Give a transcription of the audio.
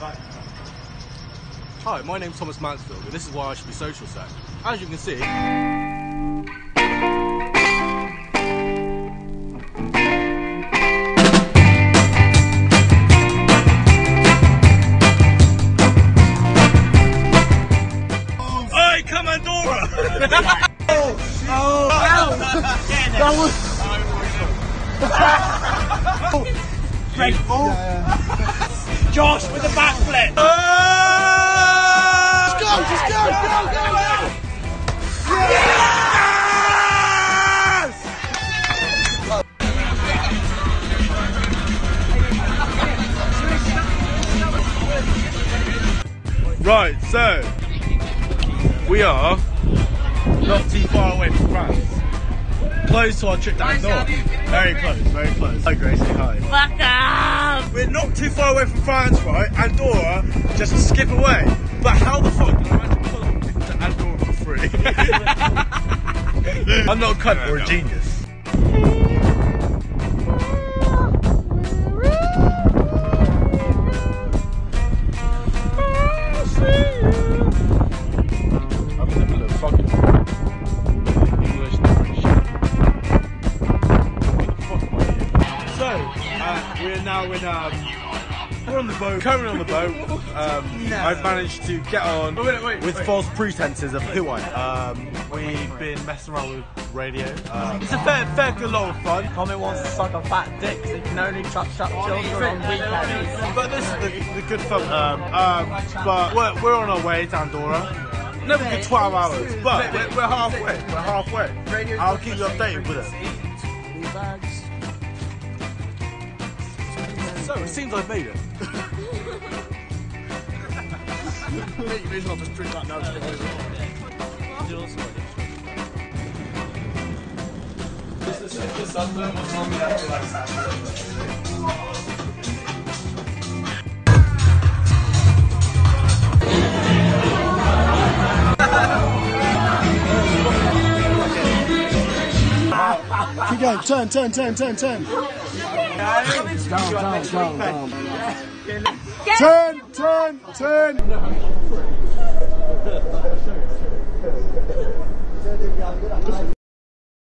Hi, my name's Thomas Mansfield, and this is why I should be social sec. As you can see, Oi, Commandora! Josh with the backflip. Oh! go, just go, go, go, go! Right, so we are not too far away from France. Close to our trip down north. Very close, very close. Hi Gracie, hi. Fuck off. We're not too far away from France, right? Andorra, just a skip away. But how the fuck did I manage to pull up to Andorra for free? I'm not a cunt or a genius. We're now in, um, we're on the boat, currently on the boat. Um, I've managed to get on with false pretenses of who I am. Um, we've been messing around with radio. Um, it's a fair, fair good lot of fun. Tommy wants to suck a fat dick so he can only touch up children on weekends. But this is the, the good fun. Um, um, but we're, we're on our way to Andorra. Never good 12 hours, but we're, we're halfway. We're halfway. I'll keep you updated with it. So it seems I've made it. You may as well just drink that now to get over. Keep going. Turn, turn, turn, turn, turn. Turn, turn, turn.